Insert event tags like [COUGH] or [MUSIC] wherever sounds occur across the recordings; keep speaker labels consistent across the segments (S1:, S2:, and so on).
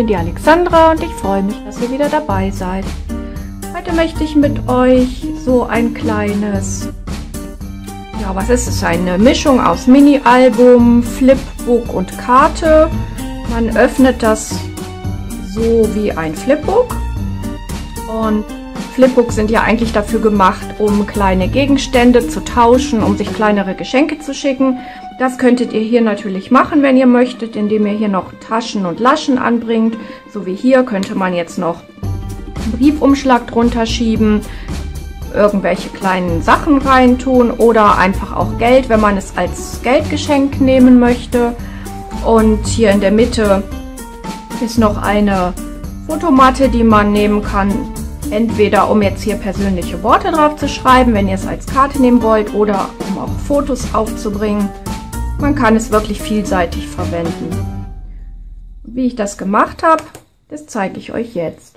S1: bin die Alexandra und ich freue mich, dass ihr wieder dabei seid. Heute möchte ich mit euch so ein kleines, ja was ist es, eine Mischung aus Mini-Album, Flipbook und Karte. Man öffnet das so wie ein Flipbook und Flipbooks sind ja eigentlich dafür gemacht, um kleine Gegenstände zu tauschen, um sich kleinere Geschenke zu schicken. Das könntet ihr hier natürlich machen, wenn ihr möchtet, indem ihr hier noch Taschen und Laschen anbringt. So wie hier könnte man jetzt noch einen Briefumschlag drunter schieben, irgendwelche kleinen Sachen reintun oder einfach auch Geld, wenn man es als Geldgeschenk nehmen möchte. Und hier in der Mitte ist noch eine Fotomatte, die man nehmen kann, entweder um jetzt hier persönliche Worte drauf zu schreiben, wenn ihr es als Karte nehmen wollt, oder um auch Fotos aufzubringen. Man kann es wirklich vielseitig verwenden. Wie ich das gemacht habe, das zeige ich euch jetzt.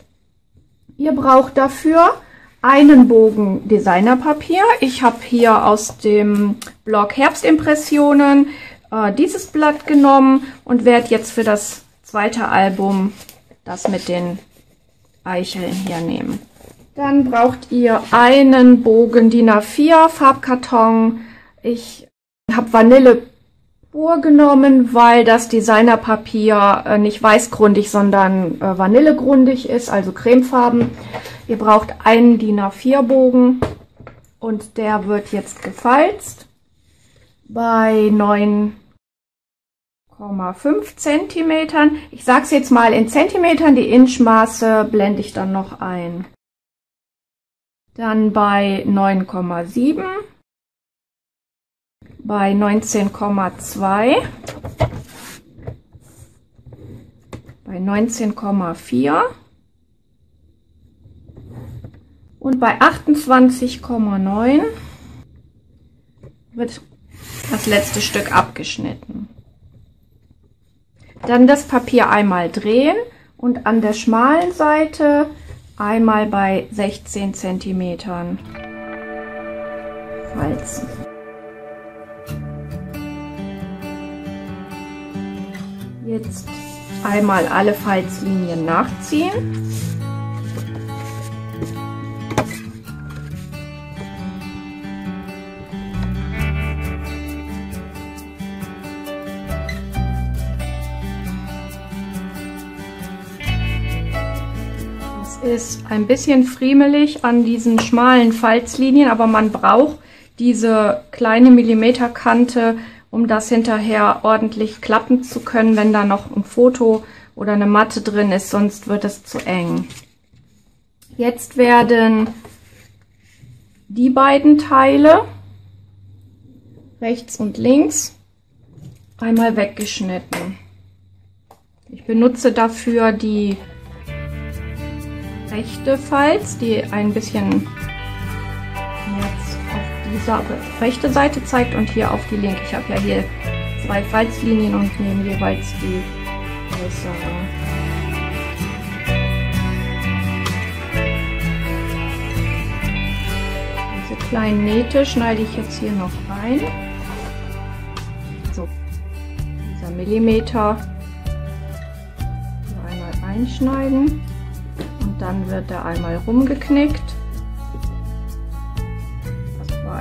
S1: Ihr braucht dafür einen Bogen Designerpapier. Ich habe hier aus dem Blog Herbstimpressionen äh, dieses Blatt genommen und werde jetzt für das zweite Album das mit den Eicheln hier nehmen. Dann braucht ihr einen Bogen DIN A4 Farbkarton. Ich habe Vanille Spur genommen, weil das Designerpapier äh, nicht weißgrundig, sondern äh, vanillegrundig ist, also cremefarben. Ihr braucht einen DIN A4 Bogen und der wird jetzt gefalzt bei 9,5 Zentimetern. Ich sage es jetzt mal in Zentimetern, die Inchmaße blende ich dann noch ein. Dann bei 9,7 bei 19,2, bei 19,4 und bei 28,9 wird das letzte Stück abgeschnitten. Dann das Papier einmal drehen und an der schmalen Seite einmal bei 16 cm falzen. Jetzt einmal alle Falzlinien nachziehen. Es ist ein bisschen friemelig an diesen schmalen Falzlinien, aber man braucht diese kleine Millimeterkante, um das hinterher ordentlich klappen zu können, wenn da noch ein Foto oder eine Matte drin ist, sonst wird es zu eng. Jetzt werden die beiden Teile, rechts und links, einmal weggeschnitten. Ich benutze dafür die rechte Falz, die ein bisschen die rechte Seite zeigt und hier auf die linke. Ich habe ja hier zwei Falzlinien und nehme jeweils die äußere. Diese kleinen Nähte schneide ich jetzt hier noch rein. So, dieser Millimeter einmal einschneiden und dann wird er einmal rumgeknickt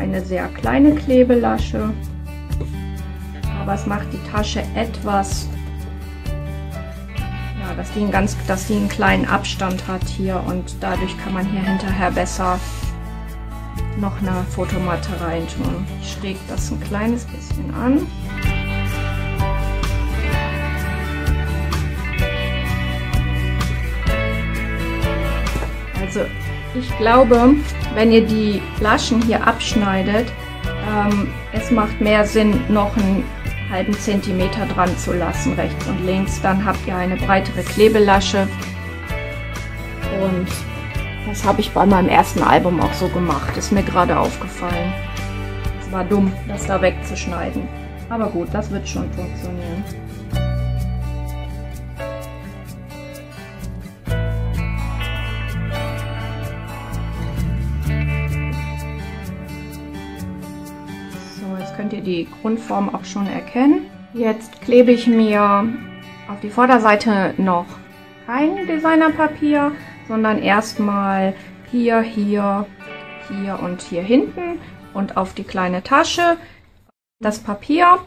S1: eine sehr kleine Klebelasche, aber es macht die Tasche etwas, ja, dass die, einen ganz, dass die einen kleinen Abstand hat hier und dadurch kann man hier hinterher besser noch eine Fotomatte reintun. Ich schräg das ein kleines bisschen an. Also ich glaube, wenn ihr die Flaschen hier abschneidet, ähm, es macht mehr Sinn, noch einen halben Zentimeter dran zu lassen, rechts und links. Dann habt ihr eine breitere Klebelasche. Und das habe ich bei meinem ersten Album auch so gemacht. Ist mir gerade aufgefallen. Es war dumm, das da wegzuschneiden. Aber gut, das wird schon funktionieren. Die Grundform auch schon erkennen. Jetzt klebe ich mir auf die Vorderseite noch kein Designerpapier, sondern erstmal hier, hier, hier und hier hinten und auf die kleine Tasche das Papier.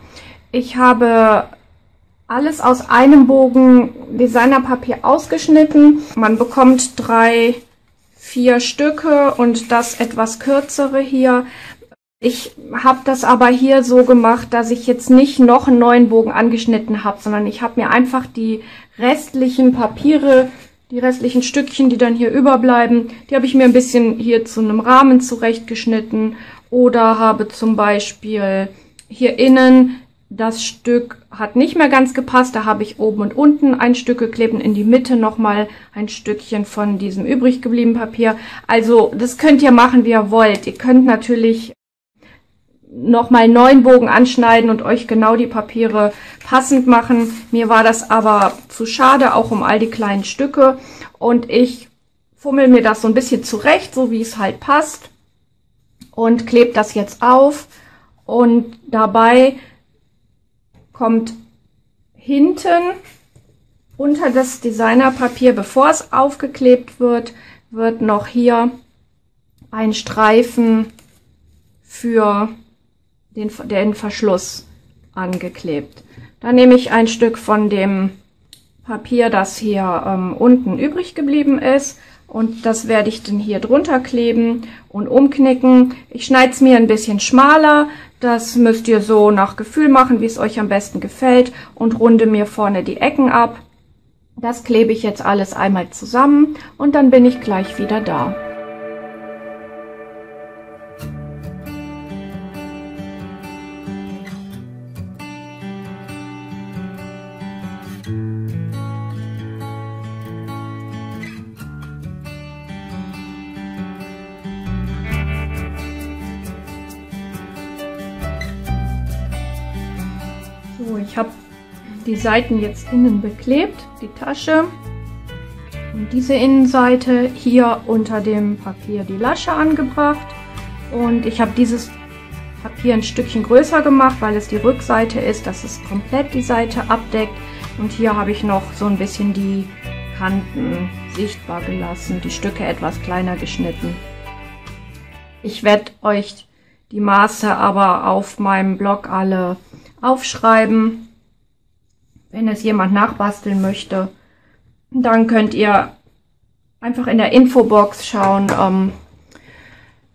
S1: Ich habe alles aus einem Bogen Designerpapier ausgeschnitten. Man bekommt drei, vier Stücke und das etwas kürzere hier. Ich habe das aber hier so gemacht, dass ich jetzt nicht noch einen neuen Bogen angeschnitten habe, sondern ich habe mir einfach die restlichen Papiere, die restlichen Stückchen, die dann hier überbleiben, die habe ich mir ein bisschen hier zu einem Rahmen zurechtgeschnitten oder habe zum Beispiel hier innen das Stück hat nicht mehr ganz gepasst. Da habe ich oben und unten ein Stück geklebt und in die Mitte nochmal ein Stückchen von diesem übrig gebliebenen Papier. Also das könnt ihr machen, wie ihr wollt. Ihr könnt natürlich nochmal neun Bogen anschneiden und euch genau die Papiere passend machen. Mir war das aber zu schade, auch um all die kleinen Stücke. Und ich fummel mir das so ein bisschen zurecht, so wie es halt passt. Und klebe das jetzt auf. Und dabei kommt hinten unter das Designerpapier, bevor es aufgeklebt wird, wird noch hier ein Streifen für den, den Verschluss angeklebt. Dann nehme ich ein Stück von dem Papier, das hier ähm, unten übrig geblieben ist und das werde ich dann hier drunter kleben und umknicken. Ich schneide es mir ein bisschen schmaler, das müsst ihr so nach Gefühl machen, wie es euch am besten gefällt und runde mir vorne die Ecken ab. Das klebe ich jetzt alles einmal zusammen und dann bin ich gleich wieder da. Ich habe die Seiten jetzt innen beklebt, die Tasche. Und diese Innenseite hier unter dem Papier die Lasche angebracht. Und ich habe dieses Papier ein Stückchen größer gemacht, weil es die Rückseite ist, dass es komplett die Seite abdeckt. Und hier habe ich noch so ein bisschen die Kanten sichtbar gelassen, die Stücke etwas kleiner geschnitten. Ich werde euch die Maße aber auf meinem Blog alle aufschreiben wenn es jemand nachbasteln möchte, dann könnt ihr einfach in der Infobox schauen. Ähm,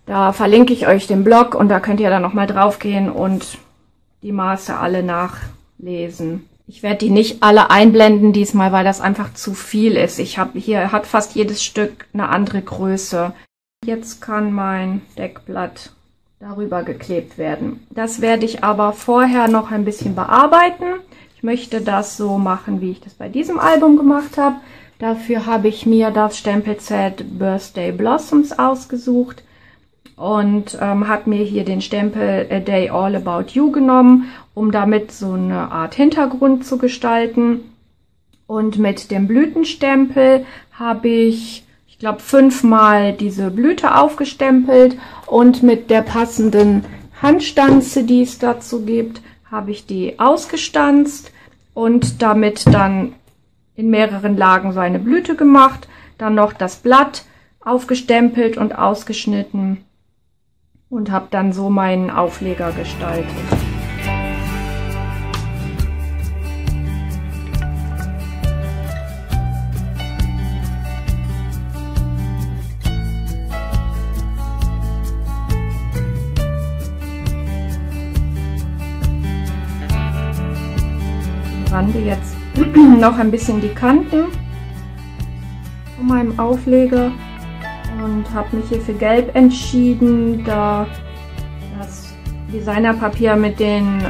S1: da verlinke ich euch den Blog und da könnt ihr dann nochmal drauf gehen und die Maße alle nachlesen. Ich werde die nicht alle einblenden diesmal, weil das einfach zu viel ist. Ich habe hier hat fast jedes Stück eine andere Größe. Jetzt kann mein Deckblatt darüber geklebt werden. Das werde ich aber vorher noch ein bisschen bearbeiten. Ich möchte das so machen, wie ich das bei diesem Album gemacht habe. Dafür habe ich mir das Stempelset Birthday Blossoms ausgesucht und ähm, habe mir hier den Stempel A Day All About You genommen, um damit so eine Art Hintergrund zu gestalten. Und mit dem Blütenstempel habe ich, ich glaube, fünfmal diese Blüte aufgestempelt und mit der passenden Handstanze, die es dazu gibt, habe ich die ausgestanzt und damit dann in mehreren Lagen so eine Blüte gemacht, dann noch das Blatt aufgestempelt und ausgeschnitten und habe dann so meinen Aufleger gestaltet. Rande jetzt [CLEARS THROAT] noch ein bisschen die Kanten von meinem Aufleger und habe mich hier für Gelb entschieden, da das Designerpapier mit den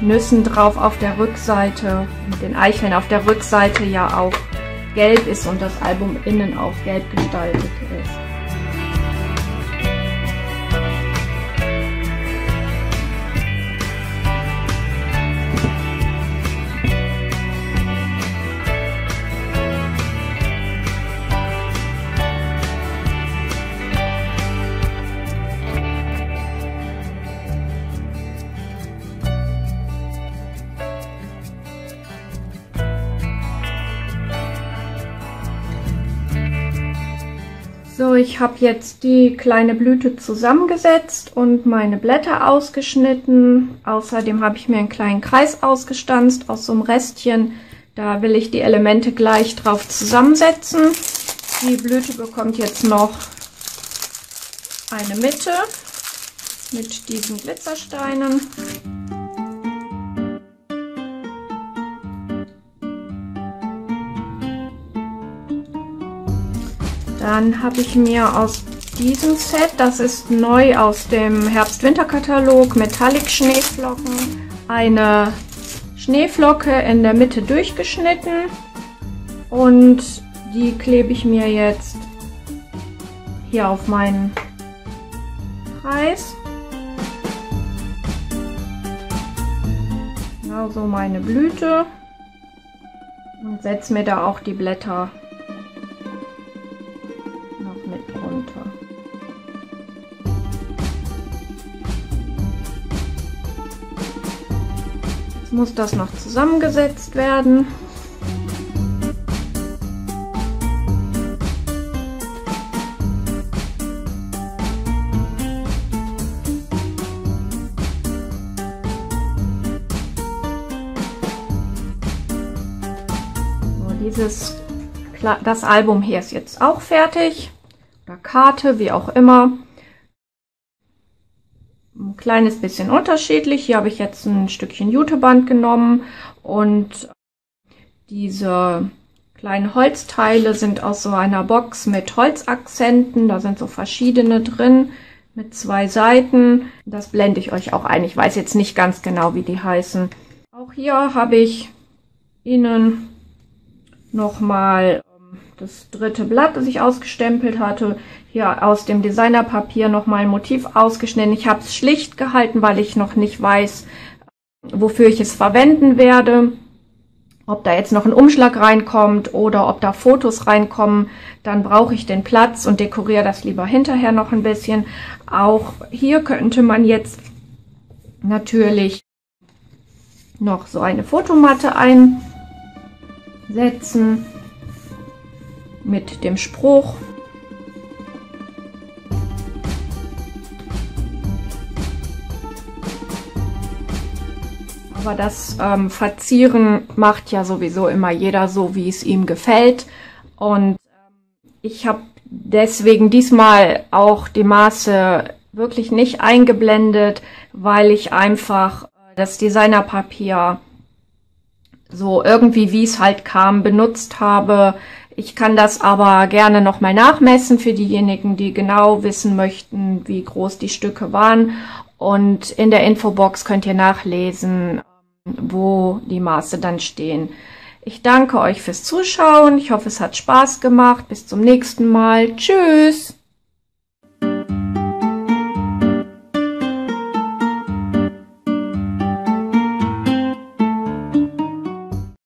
S1: Nüssen drauf auf der Rückseite, mit den Eicheln auf der Rückseite ja auch gelb ist und das Album innen auch gelb gestaltet ist. Ich habe jetzt die kleine Blüte zusammengesetzt und meine Blätter ausgeschnitten. Außerdem habe ich mir einen kleinen Kreis ausgestanzt aus so einem Restchen. Da will ich die Elemente gleich drauf zusammensetzen. Die Blüte bekommt jetzt noch eine Mitte mit diesen Glitzersteinen. Dann habe ich mir aus diesem Set, das ist neu aus dem Herbst-Winter-Katalog, Metallic Schneeflocken, eine Schneeflocke in der Mitte durchgeschnitten und die klebe ich mir jetzt hier auf meinen Kreis. Genauso meine Blüte und setze mir da auch die Blätter muss das noch zusammengesetzt werden. Dieses, das Album hier ist jetzt auch fertig. Oder Karte, wie auch immer kleines bisschen unterschiedlich. Hier habe ich jetzt ein Stückchen Juteband genommen und diese kleinen Holzteile sind aus so einer Box mit Holzakzenten. Da sind so verschiedene drin mit zwei Seiten. Das blende ich euch auch ein. Ich weiß jetzt nicht ganz genau, wie die heißen. Auch hier habe ich Ihnen nochmal das dritte Blatt, das ich ausgestempelt hatte, hier aus dem Designerpapier nochmal ein Motiv ausgeschnitten. Ich habe es schlicht gehalten, weil ich noch nicht weiß, wofür ich es verwenden werde. Ob da jetzt noch ein Umschlag reinkommt oder ob da Fotos reinkommen, dann brauche ich den Platz und dekoriere das lieber hinterher noch ein bisschen. Auch hier könnte man jetzt natürlich noch so eine Fotomatte einsetzen mit dem Spruch. Aber das ähm, Verzieren macht ja sowieso immer jeder so, wie es ihm gefällt. Und ähm, ich habe deswegen diesmal auch die Maße wirklich nicht eingeblendet, weil ich einfach äh, das Designerpapier so irgendwie, wie es halt kam, benutzt habe. Ich kann das aber gerne nochmal nachmessen für diejenigen, die genau wissen möchten, wie groß die Stücke waren. Und in der Infobox könnt ihr nachlesen, wo die Maße dann stehen. Ich danke euch fürs Zuschauen. Ich hoffe, es hat Spaß gemacht. Bis zum nächsten Mal. Tschüss.